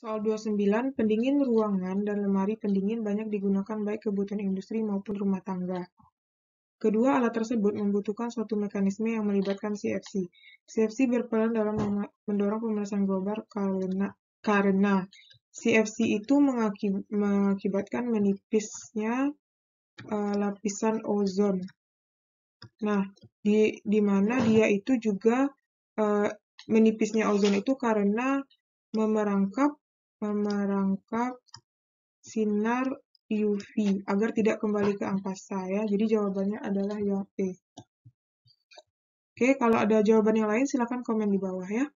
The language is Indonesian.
Soal 29, pendingin ruangan dan lemari pendingin banyak digunakan baik kebutuhan industri maupun rumah tangga. Kedua alat tersebut membutuhkan suatu mekanisme yang melibatkan CFC. CFC berperan dalam mendorong pemanasan global karena, karena CFC itu mengakibatkan menipisnya uh, lapisan ozon. Nah, di, di mana dia itu juga uh, menipisnya ozon itu karena memerangkap memerangkap sinar UV agar tidak kembali ke angkasa ya. Jadi jawabannya adalah yang E. Oke, kalau ada jawaban yang lain silakan komen di bawah ya.